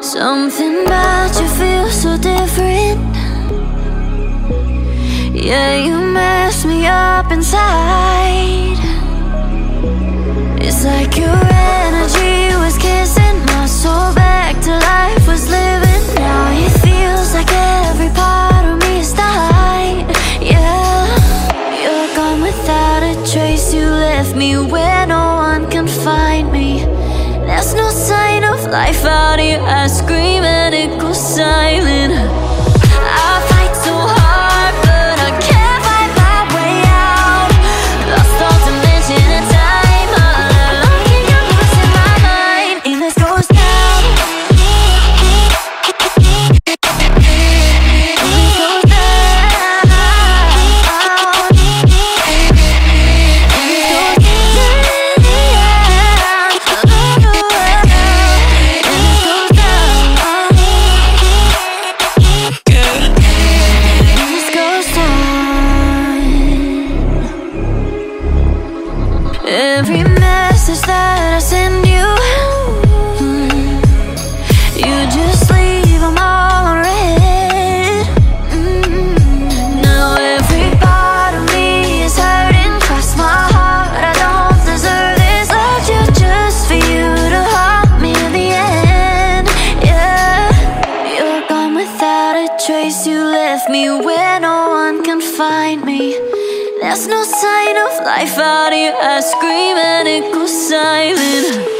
Something about you feels so different. Yeah, you mess me up inside. It's like your energy was kissing my soul back to life was living. Now it feels like every part of me is dying. Yeah, you're gone without a trace. You left me where There's no sign of life out here. I scream and it goes silent Every message that I send you You just leave them all unread. Mm. Now every part of me is hurting. Cross my heart, I don't deserve this. You just for you to haunt me in the end. Yeah, you're gone without a trace. You left me where no one can find me There's no sign of life out here. I scream and it goes silent